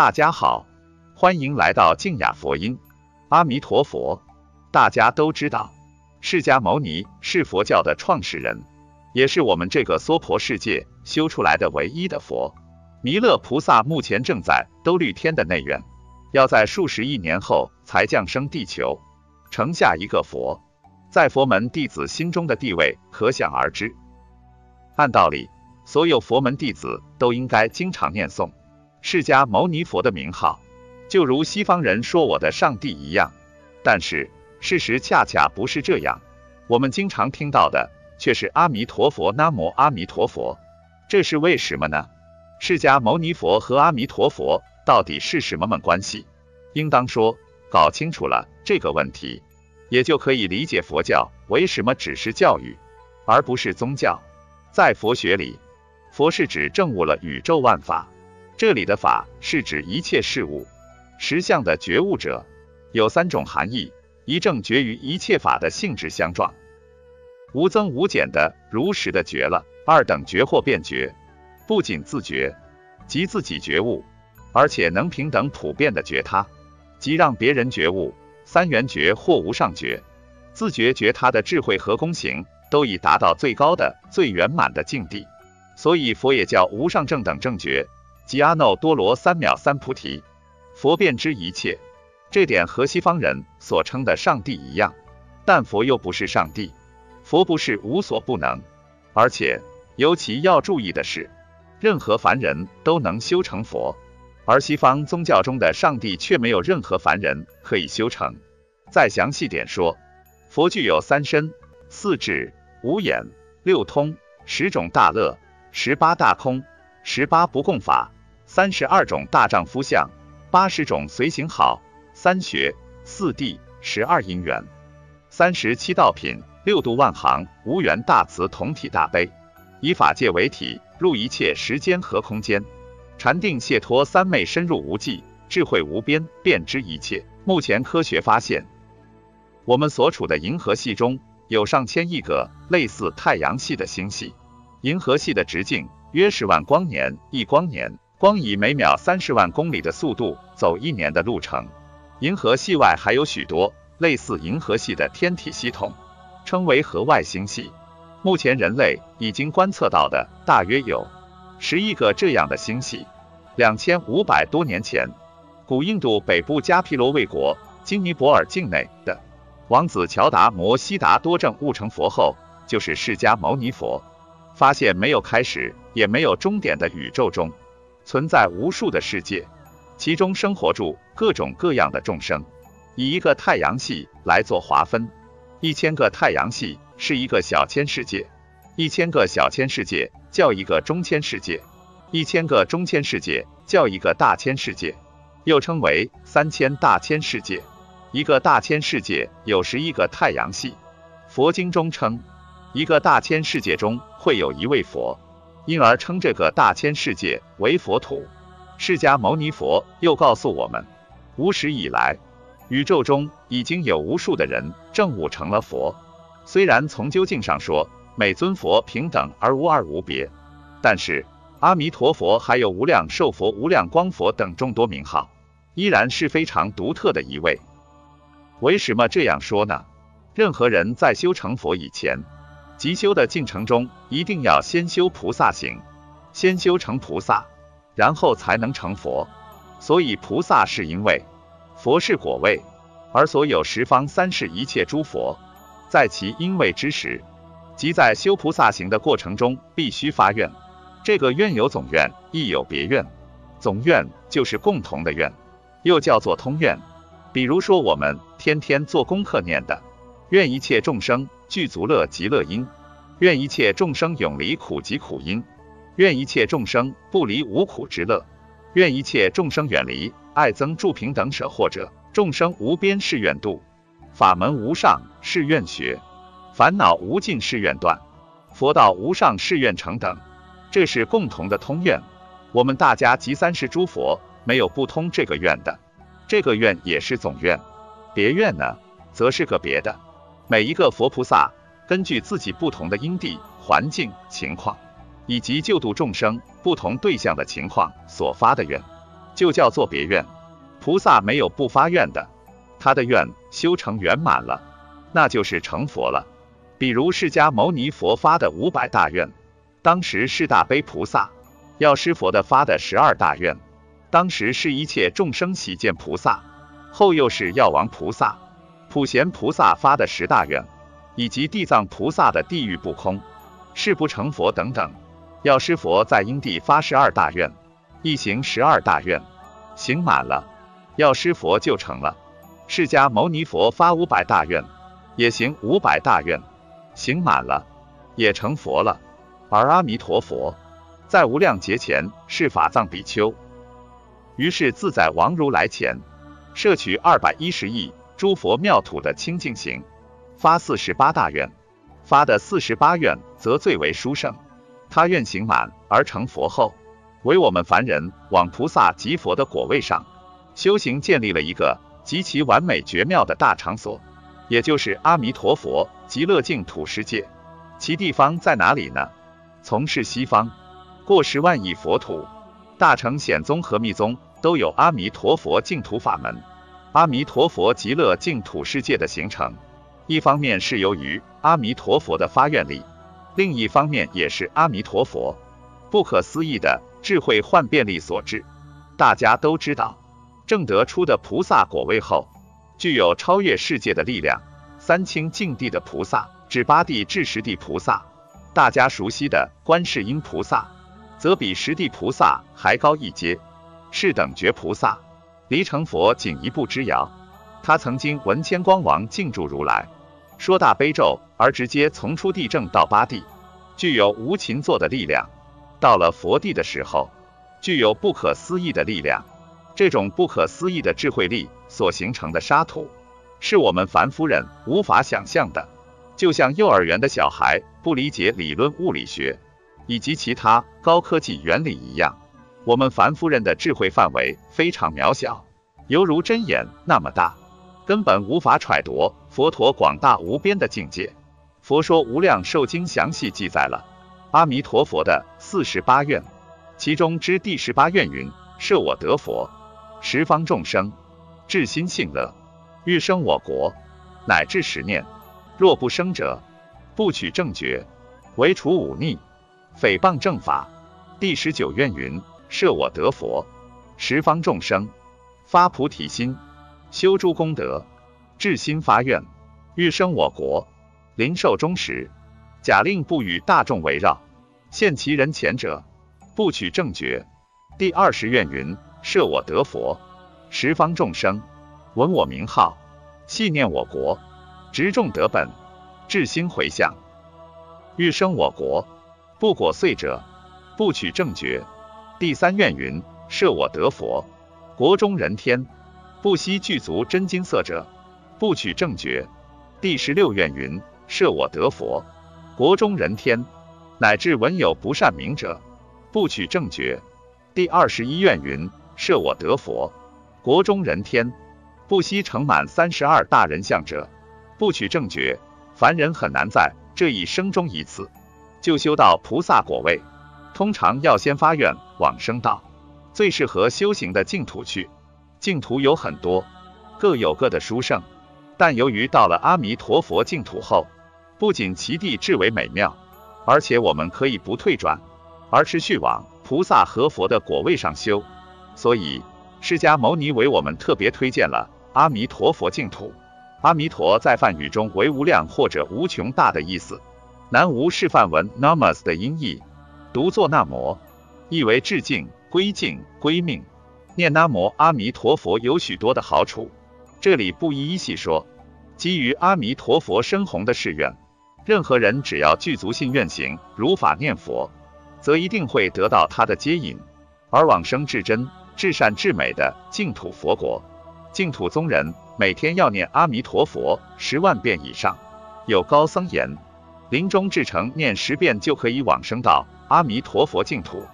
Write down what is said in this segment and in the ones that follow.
大家好，欢迎来到静雅佛音。阿弥陀佛。大家都知道，释迦牟尼是佛教的创始人，也是我们这个娑婆世界修出来的唯一的佛。弥勒菩萨目前正在兜率天的内院，要在数十亿年后才降生地球，成下一个佛，在佛门弟子心中的地位可想而知。按道理，所有佛门弟子都应该经常念诵。释迦牟尼佛的名号，就如西方人说我的上帝一样，但是事实恰恰不是这样。我们经常听到的却是阿弥陀佛，南无阿弥陀佛。这是为什么呢？释迦牟尼佛和阿弥陀佛到底是什么么关系？应当说，搞清楚了这个问题，也就可以理解佛教为什么只是教育，而不是宗教。在佛学里，佛是指证悟了宇宙万法。这里的法是指一切事物实相的觉悟者，有三种含义：一正觉与一切法的性质相撞，无增无减的如实的觉了；二等觉或变觉，不仅自觉，即自己觉悟，而且能平等普遍的觉他，即让别人觉悟；三元觉或无上觉，自觉觉他的智慧和功行都已达到最高的、最圆满的境地，所以佛也叫无上正等正觉。吉阿耨多罗三藐三菩提，佛便知一切，这点和西方人所称的上帝一样，但佛又不是上帝，佛不是无所不能，而且尤其要注意的是，任何凡人都能修成佛，而西方宗教中的上帝却没有任何凡人可以修成。再详细点说，佛具有三身、四智、五眼、六通、十种大乐、十八大空、十八不共法。三十二种大丈夫相，八十种随行好，三学四谛十二因缘，三十七道品，六度万行，无缘大慈同体大悲，以法界为体，入一切时间和空间，禅定解脱三昧深入无际，智慧无边，遍知一切。目前科学发现，我们所处的银河系中有上千亿个类似太阳系的星系，银河系的直径约十万光年一光年。光以每秒三十万公里的速度走一年的路程。银河系外还有许多类似银河系的天体系统，称为河外星系。目前人类已经观测到的大约有十亿个这样的星系。两千五百多年前，古印度北部迦毗罗卫国金尼泊尔境内的王子乔达摩悉达多证悟成佛后，就是释迦牟尼佛，发现没有开始也没有终点的宇宙中。存在无数的世界，其中生活住各种各样的众生。以一个太阳系来做划分，一千个太阳系是一个小千世界，一千个小千世界叫一个中千世界，一千个中千世界叫一个大千世界，又称为三千大千世界。一个大千世界有十一个太阳系。佛经中称，一个大千世界中会有一位佛。因而称这个大千世界为佛土。释迦牟尼佛又告诉我们，无始以来，宇宙中已经有无数的人证悟成了佛。虽然从究竟上说，每尊佛平等而无二无别，但是阿弥陀佛还有无量寿佛、无量光佛等众多名号，依然是非常独特的一位。为什么这样说呢？任何人在修成佛以前，即修的进程中，一定要先修菩萨行，先修成菩萨，然后才能成佛。所以菩萨是因为，佛是果位，而所有十方三世一切诸佛，在其因位之时，即在修菩萨行的过程中必须发愿。这个愿有总愿，亦有别愿。总愿就是共同的愿，又叫做通愿。比如说我们天天做功课念的，愿一切众生。具足乐极乐因，愿一切众生永离苦集苦因，愿一切众生不离无苦之乐，愿一切众生远离爱憎助平等舍或者众生无边誓愿度，法门无上誓愿学，烦恼无尽誓愿断，佛道无上誓愿成等，这是共同的通愿。我们大家集三世诸佛，没有不通这个愿的。这个愿也是总愿，别愿呢，则是个别的。每一个佛菩萨根据自己不同的因地环境情况，以及救度众生不同对象的情况所发的愿，就叫做别愿。菩萨没有不发愿的，他的愿修成圆满了，那就是成佛了。比如释迦牟尼佛发的五百大愿，当时是大悲菩萨；药师佛的发的十二大愿，当时是一切众生喜见菩萨；后又是药王菩萨、普贤菩萨发的十大愿，以及地藏菩萨的地狱不空、誓不成佛等等。药师佛在因地发十二大愿，一行十二大愿，行满了，药师佛就成了。释迦牟尼佛发五百大愿，也行五百大愿。行满了，也成佛了。而阿弥陀佛在无量劫前是法藏比丘，于是自在王如来前摄取二百一十亿诸佛妙土的清净行，发四十八大愿，发的四十八愿则最为殊胜。他愿行满而成佛后，为我们凡人往菩萨及佛的果位上修行建立了一个极其完美绝妙的大场所。也就是阿弥陀佛极乐净土世界，其地方在哪里呢？从事西方，过十万亿佛土，大乘显宗和密宗都有阿弥陀佛净土法门。阿弥陀佛极乐净土世界的形成，一方面是由于阿弥陀佛的发愿力，另一方面也是阿弥陀佛不可思议的智慧幻变力所致。大家都知道，正得出的菩萨果位后。具有超越世界的力量，三清净地的菩萨，至八地至十地菩萨，大家熟悉的观世音菩萨，则比十地菩萨还高一阶，是等觉菩萨，离成佛仅一步之遥。他曾经闻千光王敬住如来说大悲咒，而直接从出地正到八地，具有无情作的力量。到了佛地的时候，具有不可思议的力量。这种不可思议的智慧力所形成的沙土，是我们凡夫人无法想象的。就像幼儿园的小孩不理解理论物理学以及其他高科技原理一样，我们凡夫人的智慧范围非常渺小，犹如针眼那么大，根本无法揣度佛陀广大无边的境界。佛说无量寿经详细记载了阿弥陀佛的四十八愿，其中之第十八愿云：设我得佛。十方众生至心信乐，欲生我国，乃至十念。若不生者，不取正觉，唯除忤逆，诽谤正法。第十九愿云：设我得佛，十方众生发菩提心，修诸功德，至心发愿，欲生我国。临寿终时，假令不与大众围绕，现其人前者，不取正觉。第二十愿云。设我得佛，十方众生闻我名号，系念我国，执众得本，至心回向，欲生我国，不果遂者，不取正觉。第三愿云：设我得佛，国中人天不惜具足真金色者，不取正觉。第十六愿云：设我得佛，国中人天乃至闻有不善名者，不取正觉。第二十一愿云。设我得佛，国中人天不惜盛满三十二大人相者，不取正觉。凡人很难在这一生中一次就修到菩萨果位，通常要先发愿往生道，最适合修行的净土去。净土有很多，各有各的殊胜，但由于到了阿弥陀佛净土后，不仅其地至为美妙，而且我们可以不退转，而持续往菩萨和佛的果位上修。所以，释迦牟尼为我们特别推荐了阿弥陀佛净土。阿弥陀在梵语中为无量或者无穷大的意思。南无是梵文 namas 的音译，读作那摩，意为致敬、归敬、归命。念南无阿弥陀佛有许多的好处，这里不一一细说。基于阿弥陀佛深宏的誓愿，任何人只要具足信愿行，如法念佛，则一定会得到他的接引。而往生至真、至善、至美的净土佛国，净土宗人每天要念阿弥陀佛十万遍以上。有高僧言，临终至诚念十遍就可以往生到阿弥陀佛净土。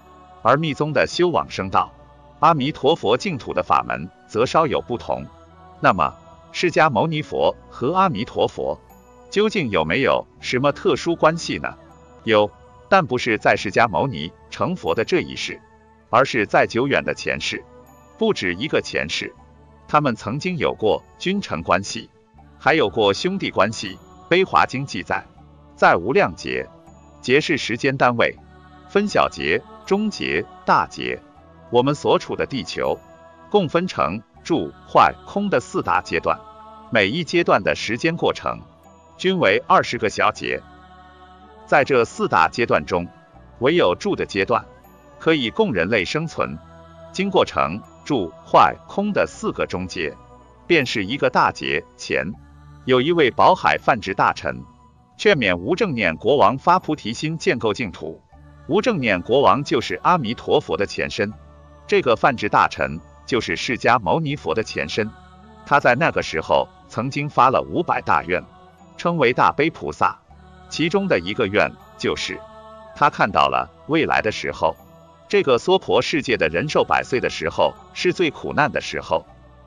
而密宗的修往生道阿弥陀佛净土的法门则稍有不同。那么，释迦牟尼佛和阿弥陀佛究竟有没有什么特殊关系呢？有，但不是在释迦牟尼成佛的这一世。而是在久远的前世，不止一个前世，他们曾经有过君臣关系，还有过兄弟关系。《悲华经》记载，在无量劫，劫是时间单位，分小劫、中劫、大劫。我们所处的地球，共分成住、坏、空的四大阶段，每一阶段的时间过程，均为二十个小节。在这四大阶段中，唯有住的阶段，可以供人类生存。经过成、住、坏、空的四个中阶，便是一个大劫前。有一位宝海泛智大臣，劝勉无正念国王发菩提心建构净土。无正念国王就是阿弥陀佛的前身，这个泛智大臣就是释迦牟尼佛的前身。他在那个时候曾经发了五百大愿，称为大悲菩萨。其中的一个愿就是，他看到了未来的时候，这个娑婆世界的人寿百岁的时候是最苦难的时候，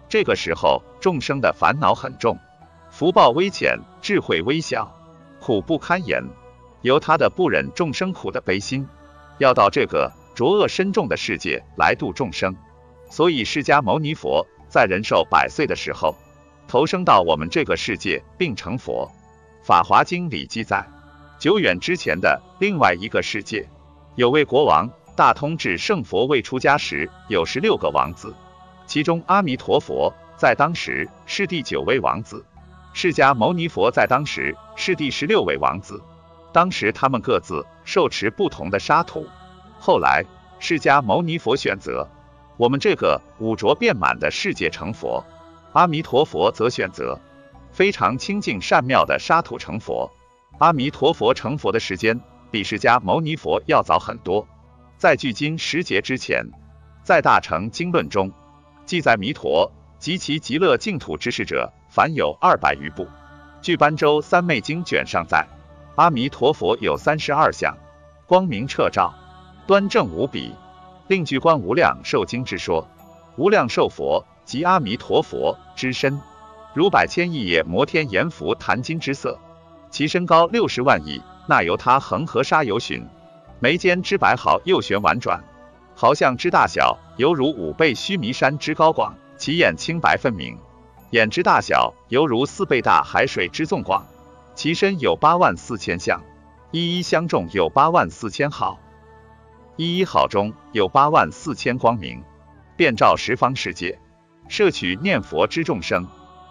这个时候众生的烦恼很重。福报微浅，智慧微小，苦不堪言。由他的不忍众生苦的悲心，要到这个浊恶深重的世界来度众生。所以释迦牟尼佛在人寿百岁的时候，投生到我们这个世界并成佛。法华经里记载，久远之前的另外一个世界，有位国王，大通智圣佛未出家时有十六个王子，其中阿弥陀佛在当时是第九位王子。释迦牟尼佛在当时是第十六位王子，当时他们各自受持不同的沙土。后来释迦牟尼佛选择我们这个五浊遍满的世界成佛，阿弥陀佛则选择非常清净善妙的沙土成佛。阿弥陀佛成佛的时间比释迦牟尼佛要早很多，在距今十劫之前，在大乘经论中记载弥陀及其极乐净土之事者。凡有二百余部，据《般舟三昧经》卷上载，阿弥陀佛有三十二相，光明彻照，端正无比。另据《观无量寿经》之说，无量寿佛即阿弥陀佛之身，如百千亿叶摩天阎浮檀金之色，其身高六十万亿，那由他恒河沙游巡，眉间之白毫右旋婉转，毫相之大小犹如五倍须弥山之高广，其眼清白分明。眼之大小犹如四倍大海水之纵广，其身有八万四千象，一一相中有八万四千好，一一好中有八万四千光明，遍照十方世界，摄取念佛之众生。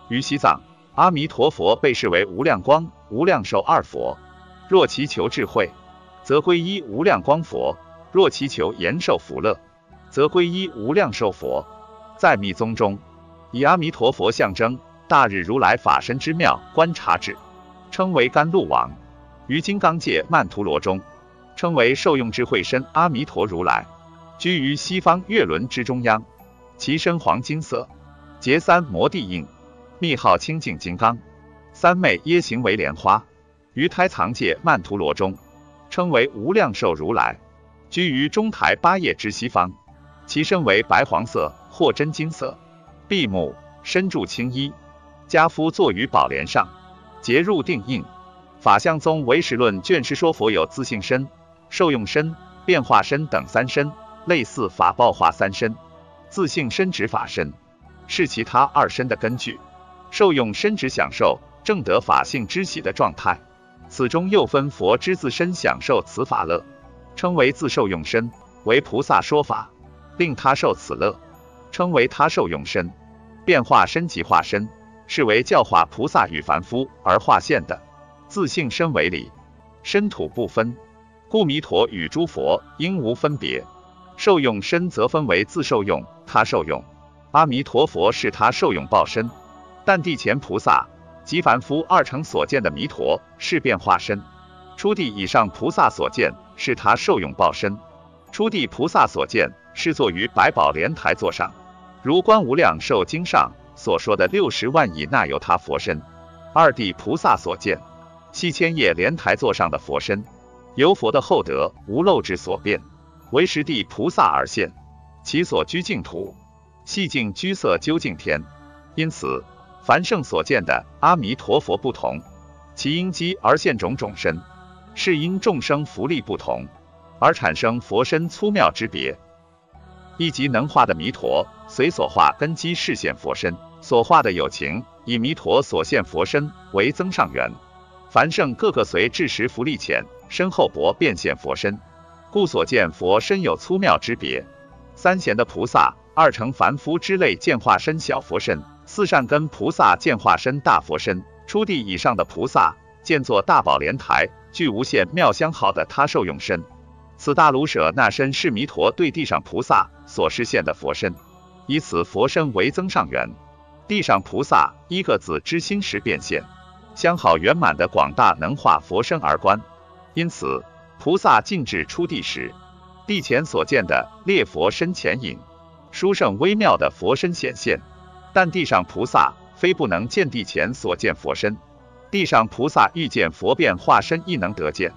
于西藏，阿弥陀佛被视为无量光、无量寿二佛。若祈求智慧，则皈依无量光佛；若祈求延寿福乐，则皈依无量寿佛。在密宗中。以阿弥陀佛象征大日如来法身之妙观察智，称为甘露王。于金刚界曼陀罗中，称为受用智慧身阿弥陀如来，居于西方月轮之中央，其身黄金色，结三摩地印，密号清净金刚。三昧耶行为莲花。于胎藏界曼陀罗中，称为无量寿如来，居于中台八叶之西方，其身为白黄色或真金色。闭目，身著青衣，家夫坐于宝莲上，结入定印。法相宗唯识论卷师说佛有自性身、受用身、变化身等三身，类似法报化三身。自性身指法身，是其他二身的根据；受用身指享受正得法性之喜的状态。此中又分佛之自身享受此法乐，称为自受用身，为菩萨说法，令他受此乐。称为他受用身，变化身即化身，是为教化菩萨与凡夫而化现的。自性身为理，身土不分，故弥陀与诸佛应无分别。受用身则分为自受用、他受用。阿弥陀佛是他受用报身，但地前菩萨及凡夫二乘所见的弥陀是变化身。初地以上菩萨所见是他受用报身，初地菩萨所见是坐于百宝莲台座上。如观无量寿经上所说的六十万亿那由他佛身，二地菩萨所见，西千叶莲台座上的佛身，由佛的厚德无漏之所变，为十地菩萨而现，其所居净土，细净居色究竟天。因此，凡圣所见的阿弥陀佛不同，其因机而现种种身，是因众生福利不同，而产生佛身粗妙之别。一即能化的弥陀，随所化根基示现佛身，所化的有情，以弥陀所现佛身为增上缘。凡圣各个随智识福利浅深厚薄变现佛身，故所见佛身有粗妙之别。三贤的菩萨，二乘凡夫之类见化身小佛身；四善根菩萨见化身大佛身；初地以上的菩萨见作大宝莲台，具无限妙相好的他受用身。此大卢舍那身是弥陀对地上菩萨所示现的佛身，以此佛身为增上缘。地上菩萨一个子之心时变现。相好圆满的广大能化佛身而观，因此菩萨进至出地时，地前所见的列佛身前影，殊胜微妙的佛身显现。但地上菩萨非不能见地前所见佛身，地上菩萨遇见佛变化身亦能得见。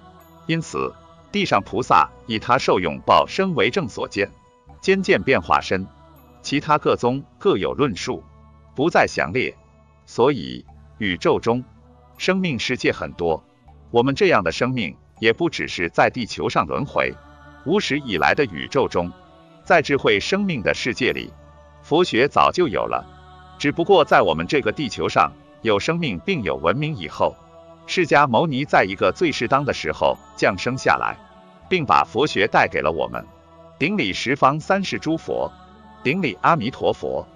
因此地上菩萨以他受用报身为正所见，兼见变化身。其他各宗各有论述，不再详列。所以宇宙中。生命世界很多，我们这样的生命也不只是在地球上轮回。无始以来的宇宙中，在智慧生命的世界里，佛学早就有了。只不过在我们这个地球上有生命并有文明以后，释迦牟尼在一个最适当的时候降生下来，并把佛学带给了我们。顶礼十方三世诸佛，顶礼阿弥陀佛，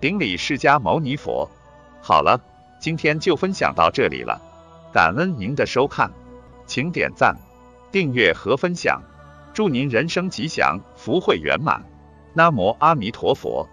顶礼释迦牟尼佛。好了。今天就分享到这里了，感恩您的收看，请点赞、订阅和分享，祝您人生吉祥，福慧圆满。南无阿弥陀佛。